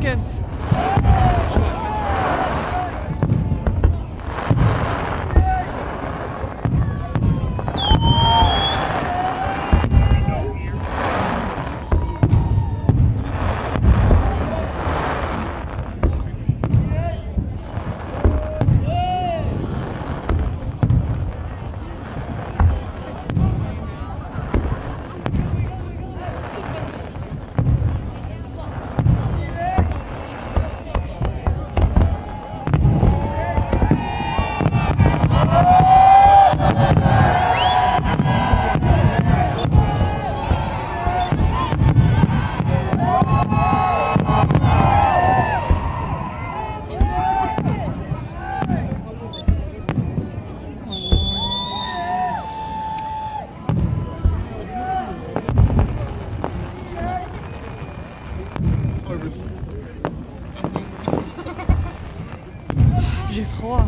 Hopkins. J'ai froid.